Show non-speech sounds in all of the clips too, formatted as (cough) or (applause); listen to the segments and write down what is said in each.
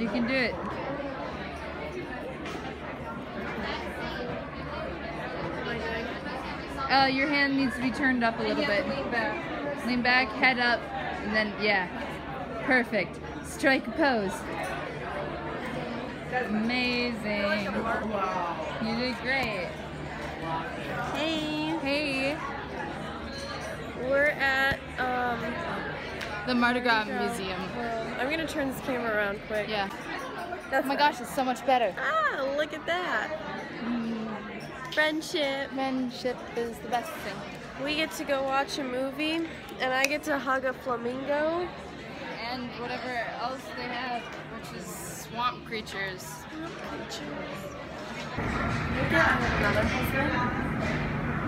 You can do it. Uh, your hand needs to be turned up a little bit. Lean back, head up, and then, yeah. Perfect. Strike a pose. Amazing. You did great. Hey, Hey, we're at um. The Mardi Gras Museum. I'm gonna turn this camera around quick. Yeah. That's Oh my gosh, it's so much better. Ah, look at that. Friendship. Friendship is the best thing. We get to go watch a movie, and I get to hug a flamingo. And whatever else they have, which is swamp creatures. Look at another husband.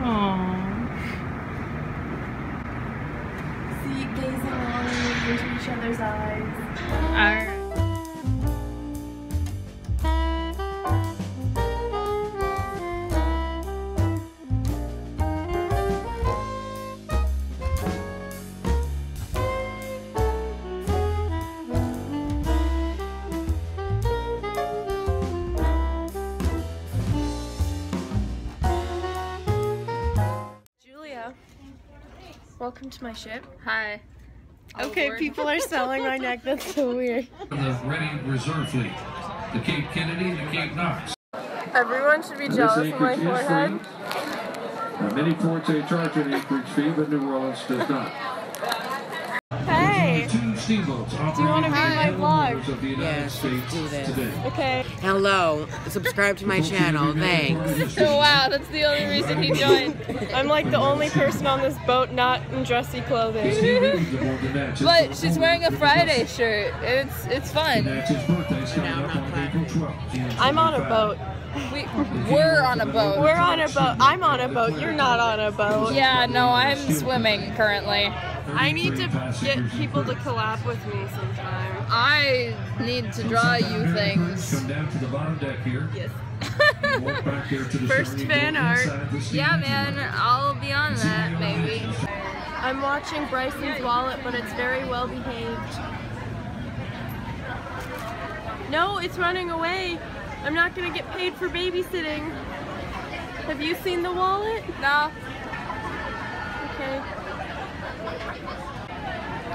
See, into each other's eyes. Julia, welcome to my ship. Hi. Okay, Award. people are selling my neck. That's so weird. the ready reserve fleet. The Cape Kennedy and the Cape Knox. Everyone should be This jealous of my anchorage is forehead. free. Many ports they charge an acreage fee, but New Orleans does not. Hey. Two steamboats wanna be my vlog? waters of the United Yes, do this. Okay. Hello, subscribe to my channel, thanks. Oh wow, that's the only reason he joined. I'm like the only person on this boat not in dressy clothing. Steamboats aboard the Natchez But she's wearing a Friday shirt. It's it's fun. Natchez birthday is coming No, up not on clapping. April 12th. I'm on a boat. We we're on a boat. We're on a boat. I'm on a boat. You're not on a boat. Yeah, no, I'm swimming currently. I need to get people to collab with me sometime. I need to draw you things. Come down to the bottom deck here. Yes. Walk back there to the (laughs) First submarine fan art. inside the steam Yeah, man, room. I'll be on that maybe. I'm watching Bryson's wallet, but it's very well behaved. No, it's running away. I'm not gonna get paid for babysitting. Have you seen the wallet? No. Okay.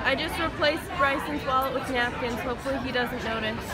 I just replaced Bryson's wallet with napkins. Hopefully he doesn't notice.